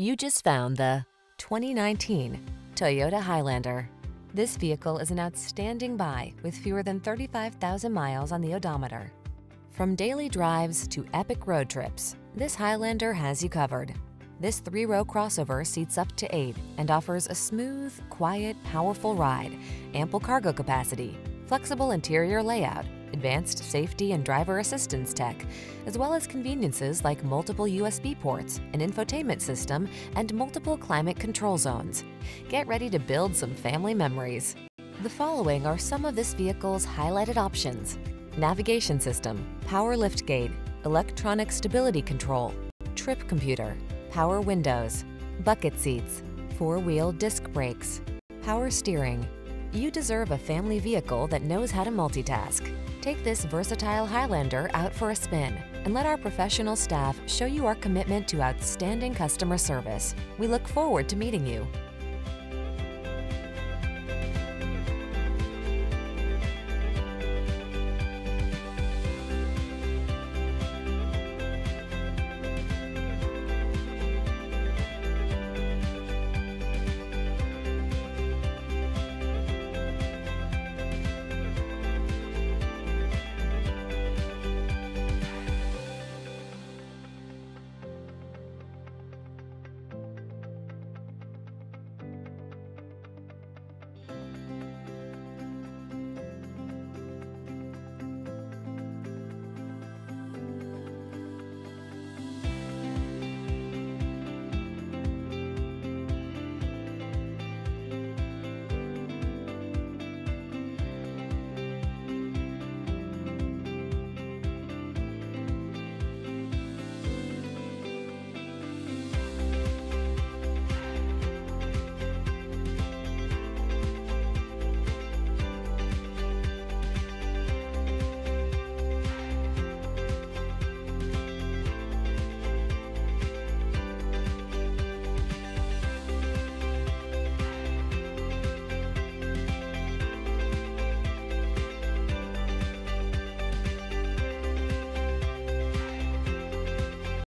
You just found the 2019 Toyota Highlander. This vehicle is an outstanding buy with fewer than 35,000 miles on the odometer. From daily drives to epic road trips, this Highlander has you covered. This three-row crossover seats up to eight and offers a smooth, quiet, powerful ride, ample cargo capacity, flexible interior layout, advanced safety and driver assistance tech, as well as conveniences like multiple USB ports, an infotainment system, and multiple climate control zones. Get ready to build some family memories. The following are some of this vehicle's highlighted options. Navigation system, power liftgate, electronic stability control, trip computer, power windows, bucket seats, four-wheel disc brakes, power steering. You deserve a family vehicle that knows how to multitask. Take this versatile Highlander out for a spin and let our professional staff show you our commitment to outstanding customer service. We look forward to meeting you.